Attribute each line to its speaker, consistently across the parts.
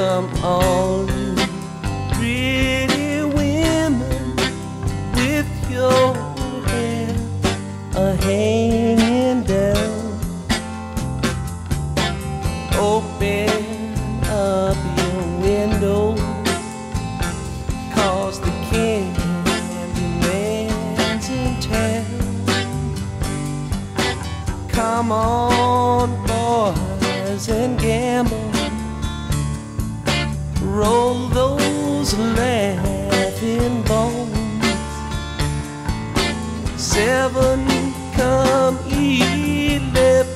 Speaker 1: Come on, those laughing bones. Seven come eleven,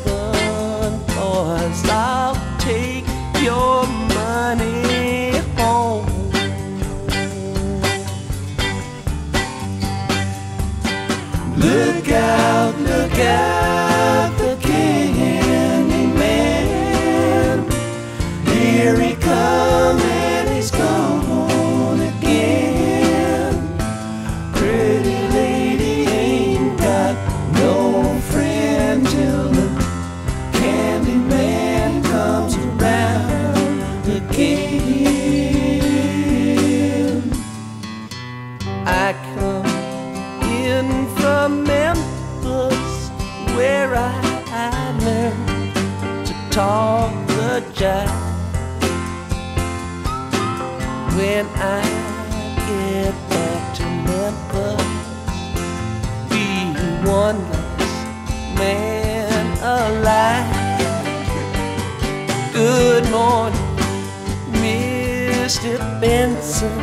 Speaker 1: boys. I'll take your money home. Look out, look out, talk the jive. When I get back to Memphis, be one less man alive. Good morning, Mr. Benson.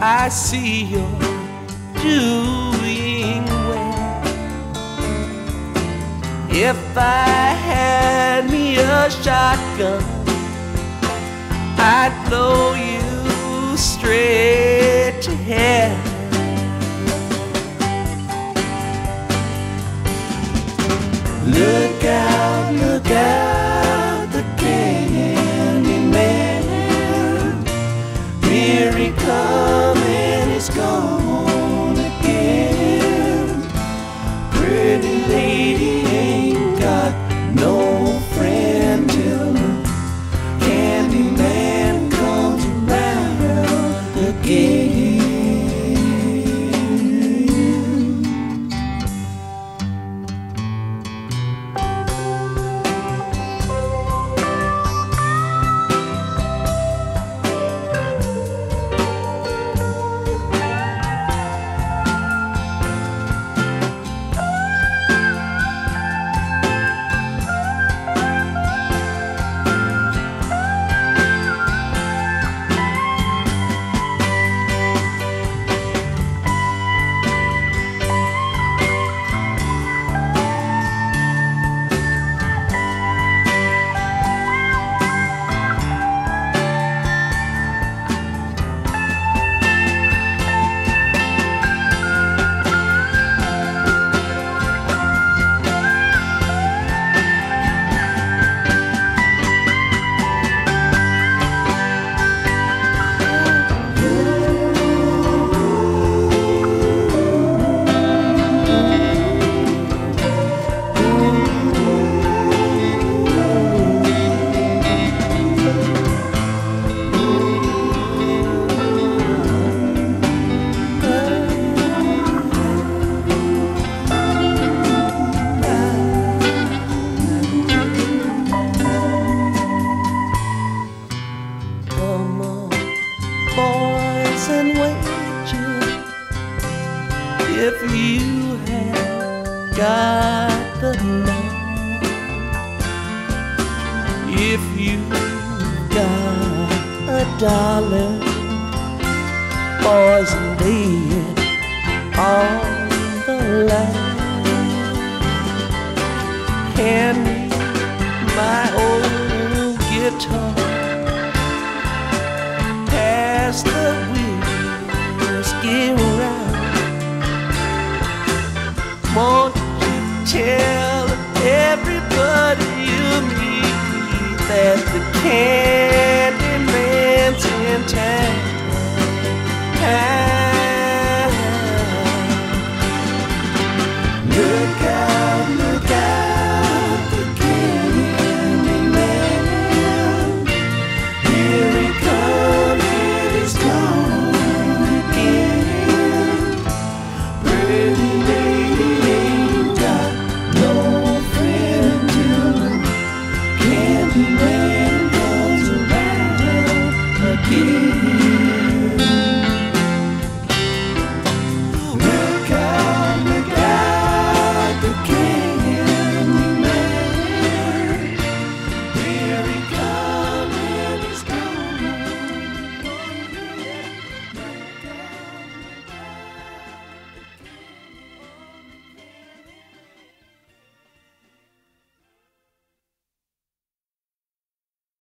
Speaker 1: I see you're doing well. If I had me a shotgun, I'd blow you straight to hell. Look out, look out, the Candyman. Here he comes and he's gone again. Pretty lady ain't got no boys, lay it on the line. Hand me my old guitar pass the whiskey round. Won't you tell everybody you meet that the can